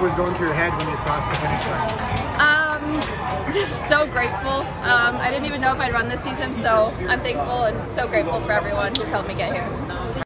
what was going through your head when you crossed the finish line? Um, just so grateful. Um, I didn't even know if I'd run this season, so I'm thankful and so grateful for everyone who's helped me get here.